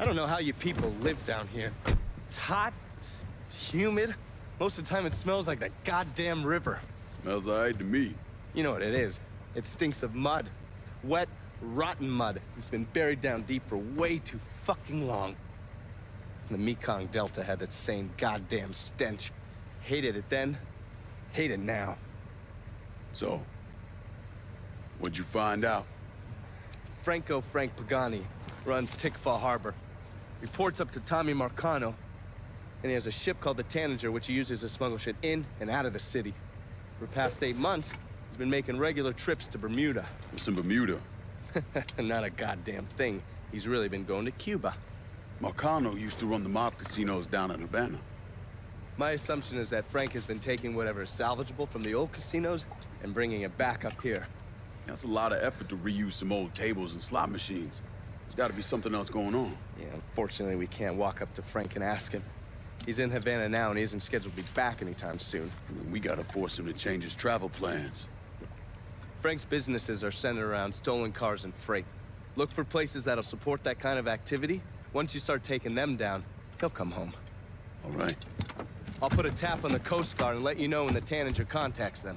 I don't know how you people live down here. It's hot, it's humid. Most of the time it smells like that goddamn river. Smells alright to me. You know what it is. It stinks of mud. Wet, rotten mud. It's been buried down deep for way too fucking long. The Mekong Delta had that same goddamn stench. Hated it then, hate it now. So, what'd you find out? Franco Frank Pagani runs Tickfaw Harbor. Reports up to Tommy Marcano, and he has a ship called the Tanager, which he uses to smuggle shit in and out of the city. For the past eight months, he's been making regular trips to Bermuda. What's in Bermuda? Not a goddamn thing. He's really been going to Cuba. Marcano used to run the mob casinos down in Havana. My assumption is that Frank has been taking whatever is salvageable from the old casinos and bringing it back up here. That's a lot of effort to reuse some old tables and slot machines. Gotta be something else going on. Yeah, unfortunately, we can't walk up to Frank and ask him. He's in Havana now, and he isn't scheduled to be back anytime soon. We gotta force him to change his travel plans. Frank's businesses are centered around stolen cars and freight. Look for places that'll support that kind of activity. Once you start taking them down, he'll come home. All right. I'll put a tap on the Coast Guard and let you know when the Tanager contacts them.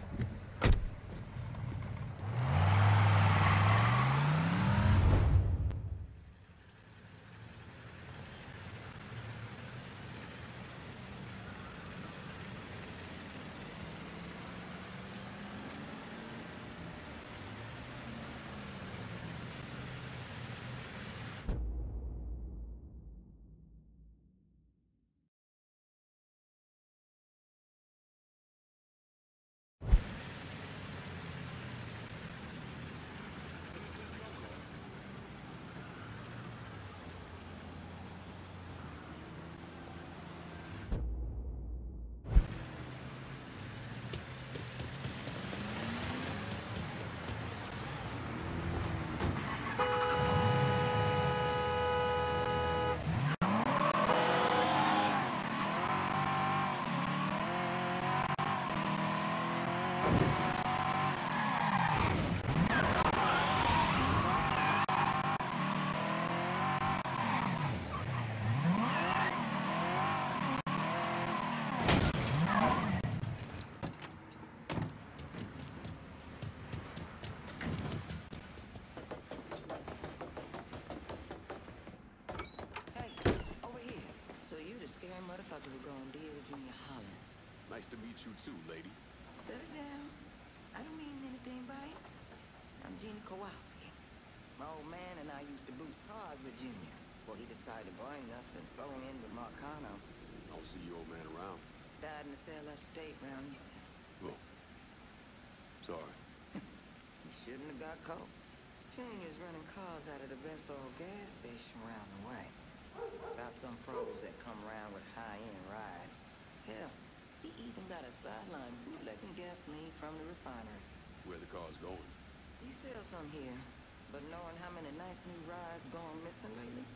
Hey, over here. So you the scary motherfucker who gonna deal with Junior Holland. Nice to meet you too, lady. Sit down. I don't mean anything by it. I'm Gina Kowalski. My old man and I used to boost cars with Junior. Before he decided to bring us and throw in with Marcano. Don't see your old man around. Died in a cell upstate round Easton. Oh. Sorry. He shouldn't have got caught. Junior's running cars out of the best old gas station around the way. Got some pros that come around with high-end rides. Hell, got a sideline bootlegging gasoline from the refinery. Where the car's going? He sells some here, but knowing how many nice new rides gone missing lately,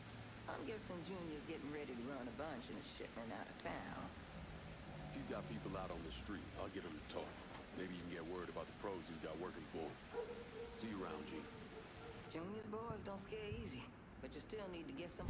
I'm guessing Junior's getting ready to run a bunch in a shipment out of town. He's got people out on the street, I'll get him to talk. Maybe you can get word about the pros he's got working for him. See you around, G. Junior's boys don't scare easy, but you still need to get some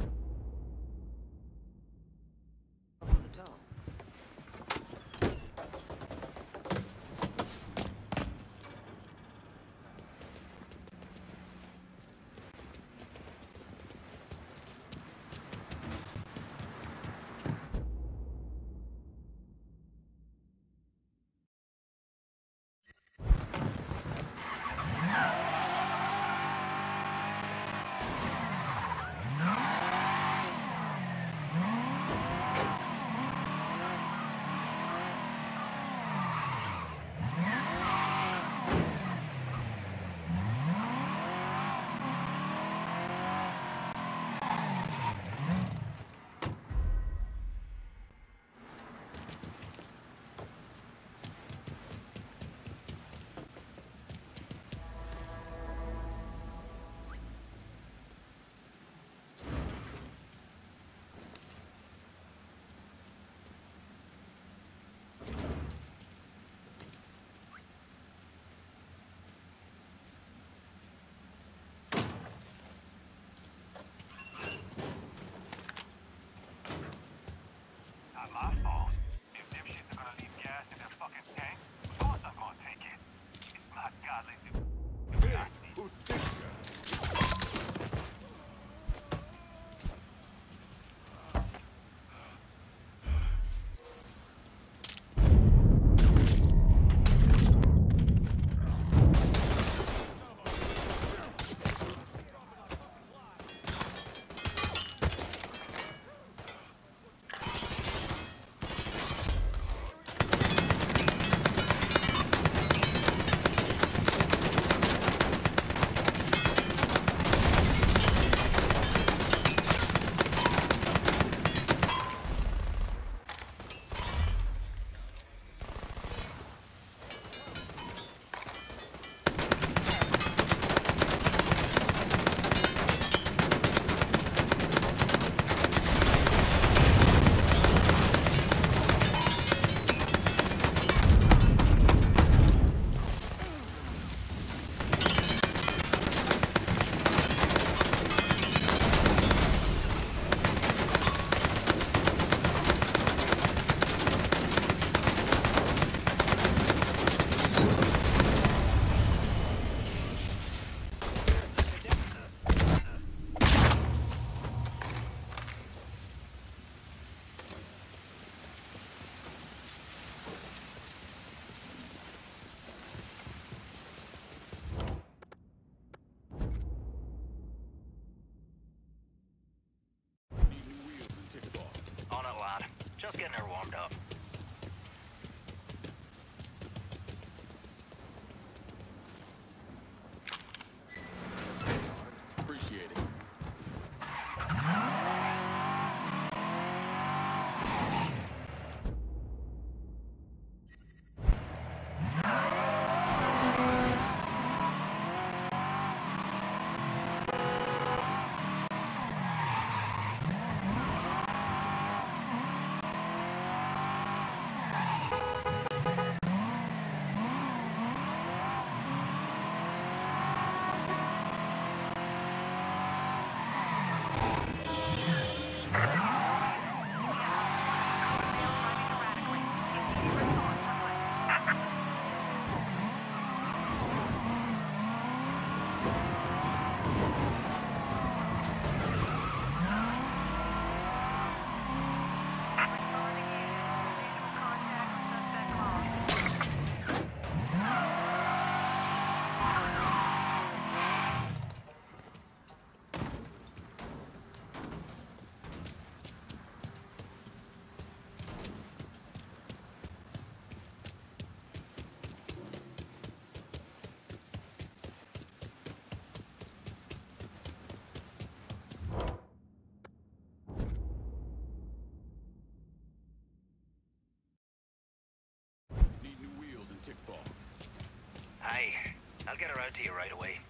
I'll get her out to you right away.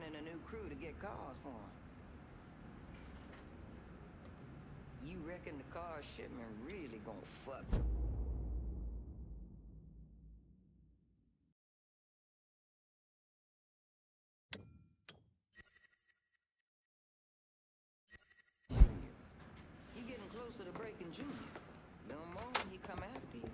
Finding a new crew to get cars for him. You reckon the car shipment really gonna fuck? Junior. You getting closer to breaking Junior. No more he come after you.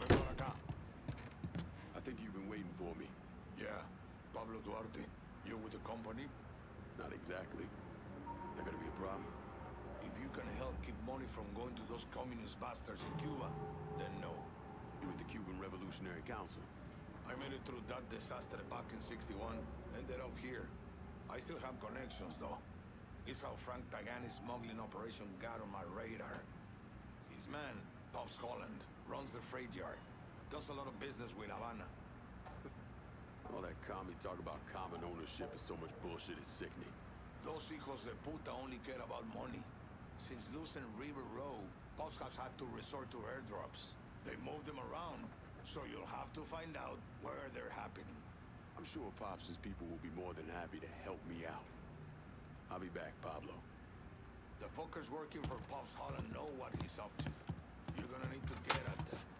Ven por acá. I think you've been waiting for me. Yeah, Pablo Duarte. You with the company? Not exactly. That gonna be a problem? If you can help keep money from going to those communist bastards in Cuba, then no. You with the Cuban Revolutionary Council? I made it through that disaster back in 61, ended up here. I still have connections, though. It's how Frank Pagani's smuggling operation got on my radar. His man, Pops Holland, runs the freight yard. Does a lot of business with Havana. All that commie talk about common ownership is so much bullshit, it's sickening. Those hijos de puta only care about money. Since losing River Row, Pops has had to resort to airdrops. They move them around, so you'll have to find out where they're happening. I'm sure Pops' people will be more than happy to help me out. I'll be back, Pablo. The fuckers working for Pops Holland know what he's up to. You're gonna need to get at them.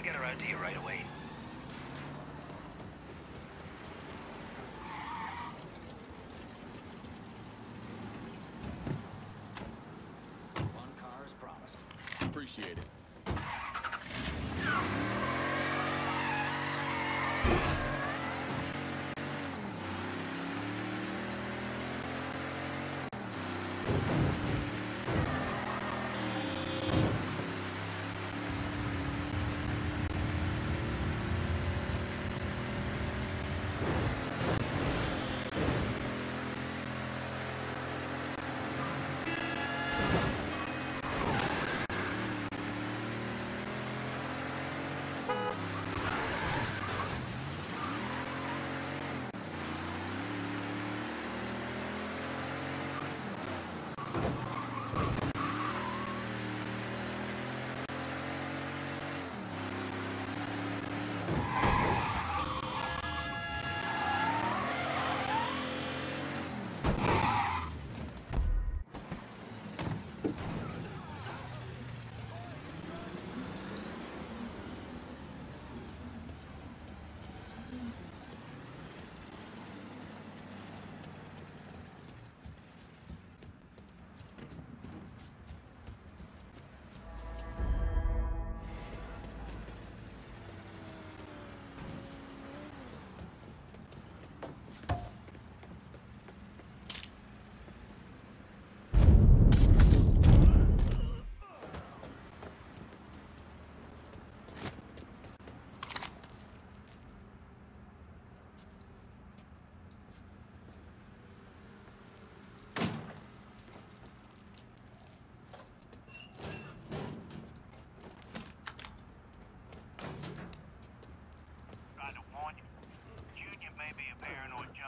I'll get her out to you right away.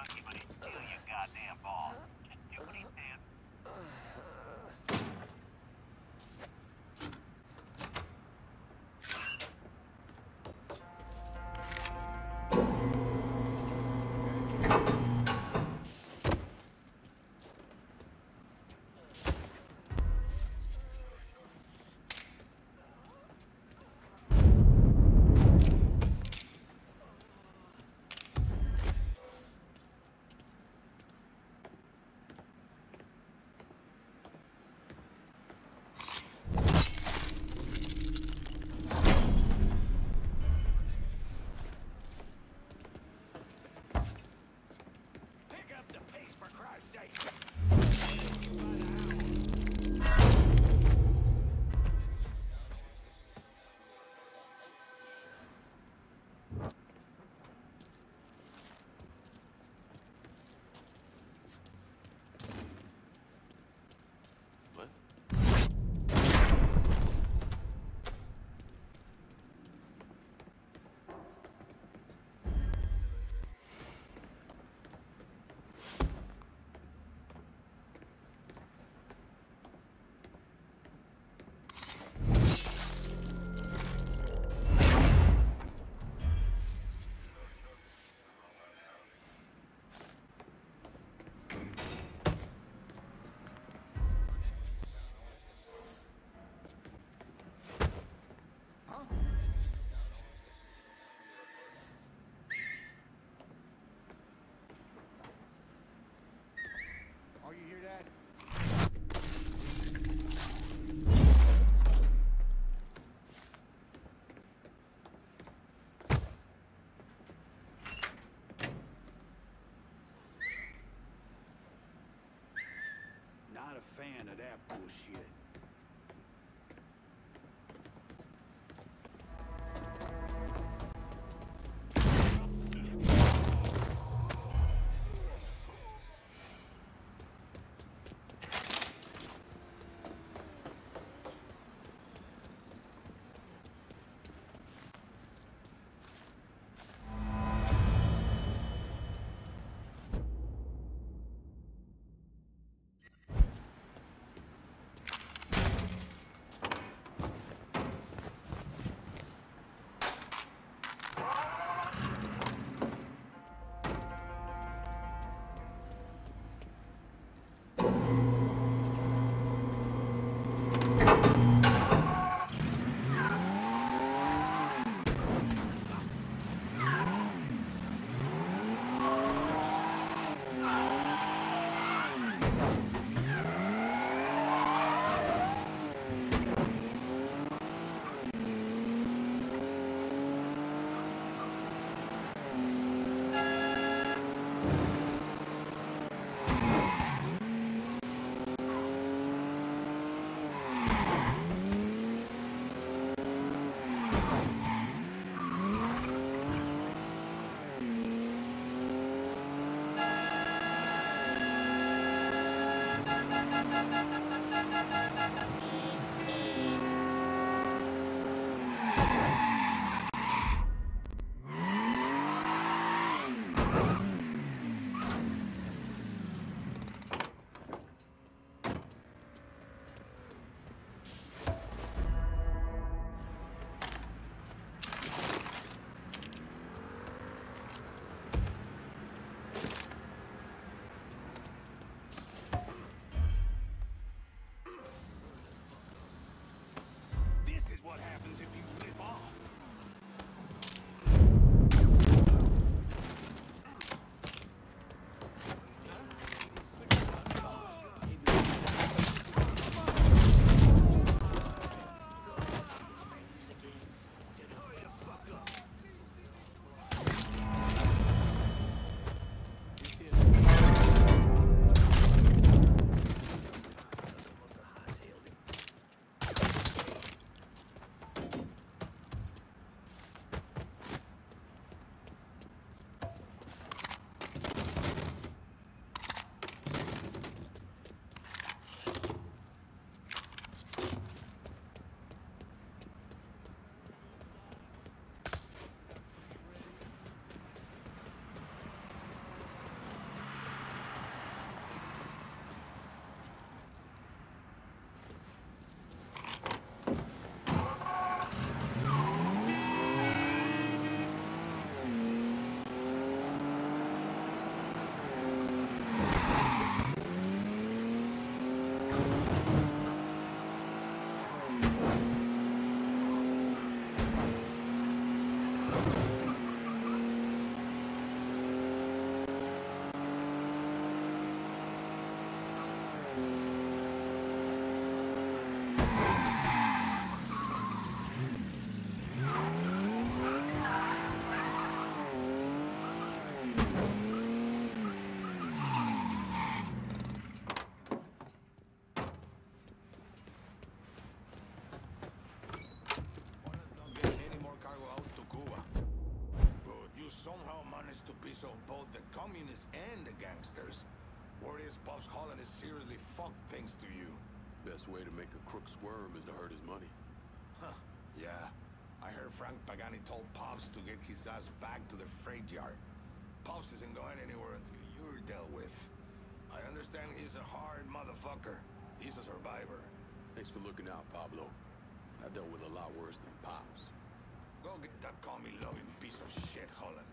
Aquí, María. not a fan of that bullshit. Communists and the gangsters. Word is Pops Holland is seriously fucked things to you. Best way to make a crook squirm is to hurt his money. Huh, yeah. I heard Frank Pagani told Pops to get his ass back to the freight yard. Pops isn't going anywhere until you're dealt with. I understand he's a hard motherfucker. He's a survivor. Thanks for looking out, Pablo. I dealt with a lot worse than Pops. Go get that call me loving piece of shit, Holland.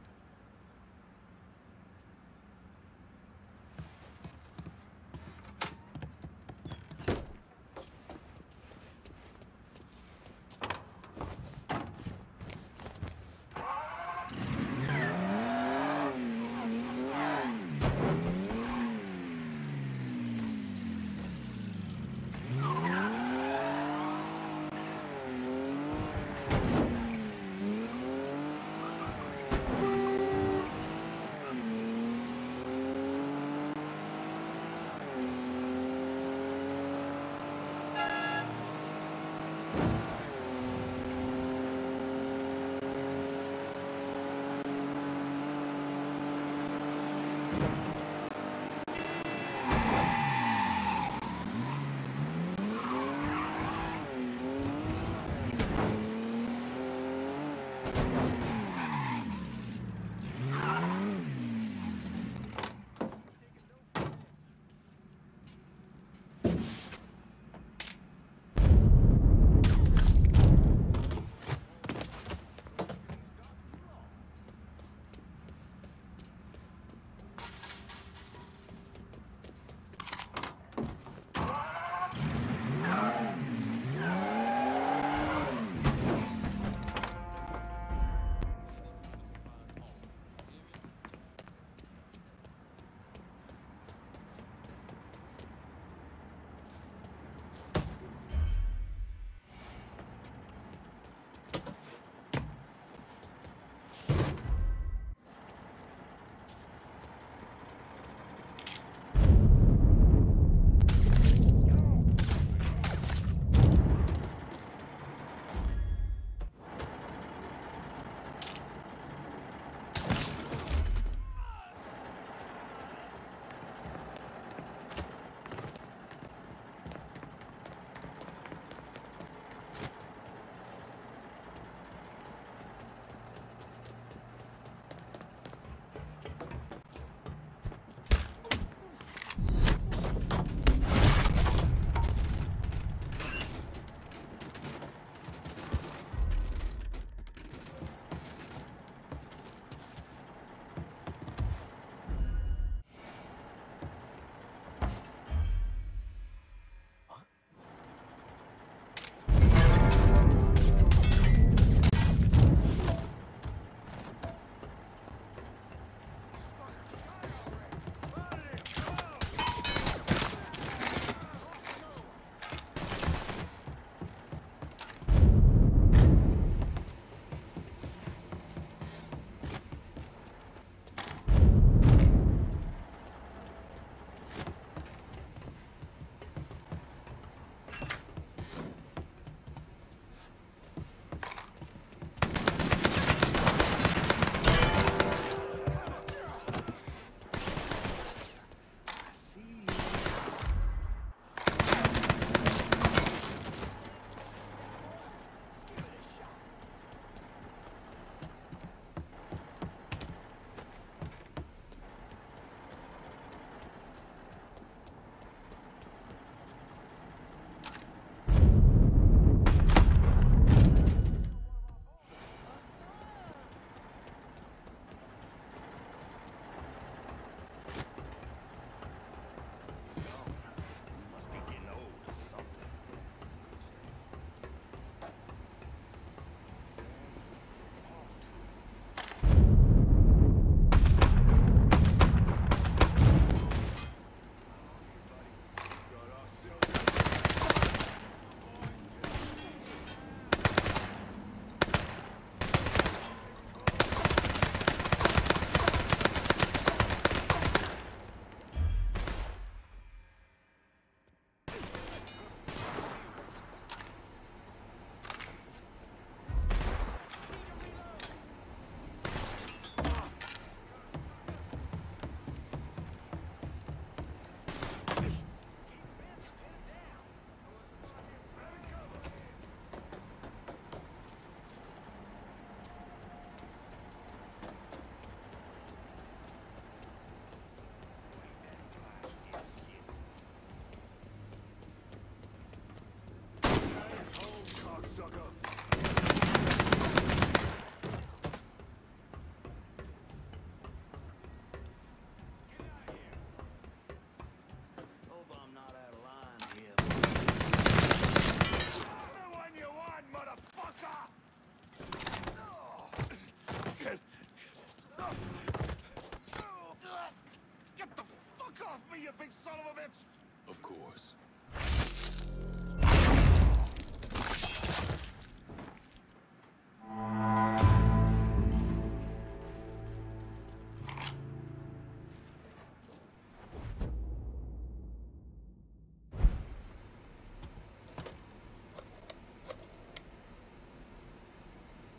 Big son of a bitch! Of course.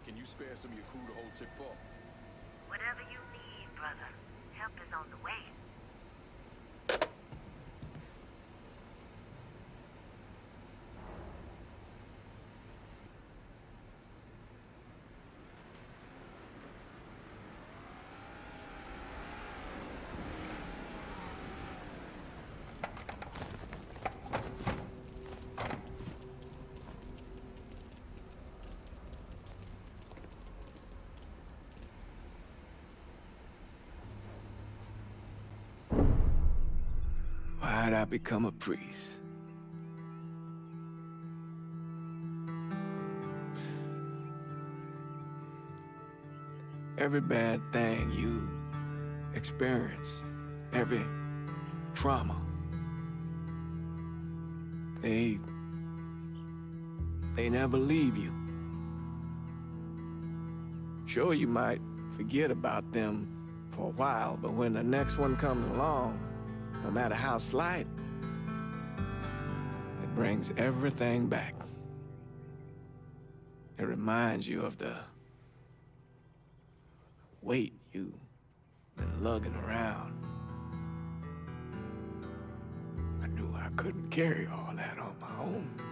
Can you spare some of your crew to hold Tickfaw? Whatever you need, brother. Help is on the way. Why'd I become a priest? Every bad thing you experience, every trauma, they they never leave you. Sure, you might forget about them for a while, but when the next one comes along, no matter how slight, it brings everything back. It reminds you of the weight you've been lugging around. I knew I couldn't carry all that on my own.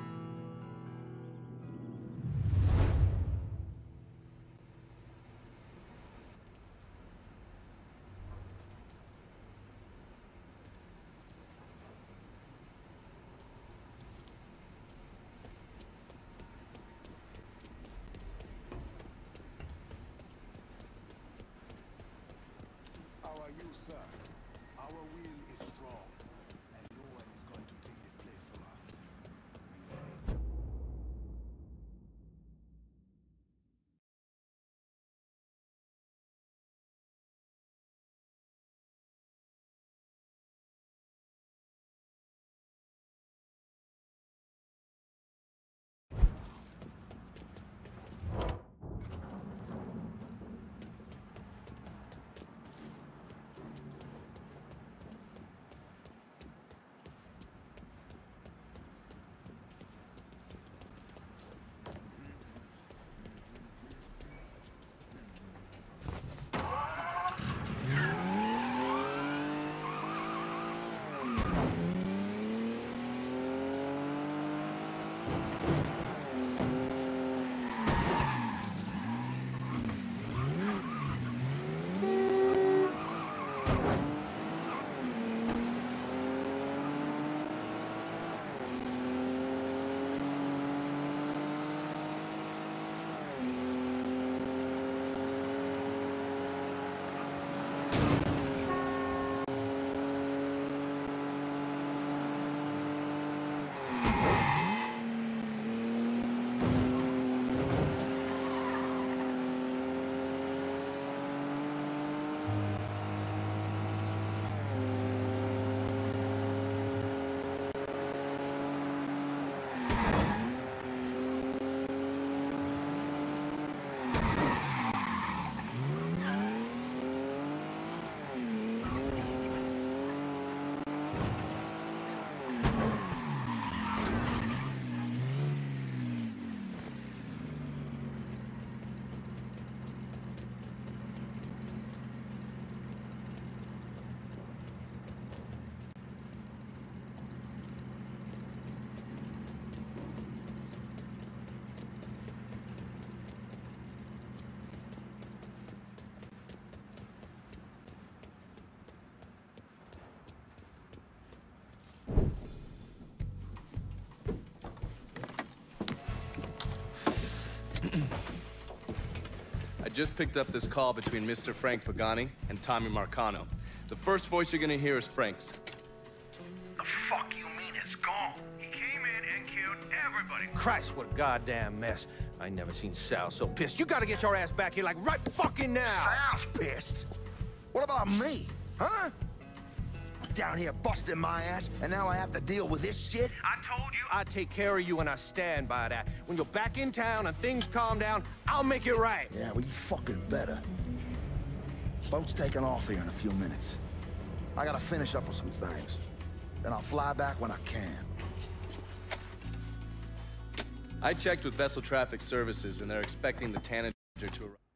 I just picked up this call between Mr. Frank Pagani and Tommy Marcano. The first voice you're gonna hear is Frank's. The fuck you mean it's gone? He came in and killed everybody. Christ, what a goddamn mess. I never seen Sal so pissed. You gotta get your ass back here like right fucking now! Sal's pissed? What about me? Huh? Down here busting my ass, and now I have to deal with this shit? I told you I'd take care of you and I stand by that. When you're back in town and things calm down, I'll make it right. Yeah, well, you fucking better. Boat's taking off here in a few minutes. I gotta finish up with some things. Then I'll fly back when I can. I checked with Vessel Traffic Services, and they're expecting the Tanager to arrive.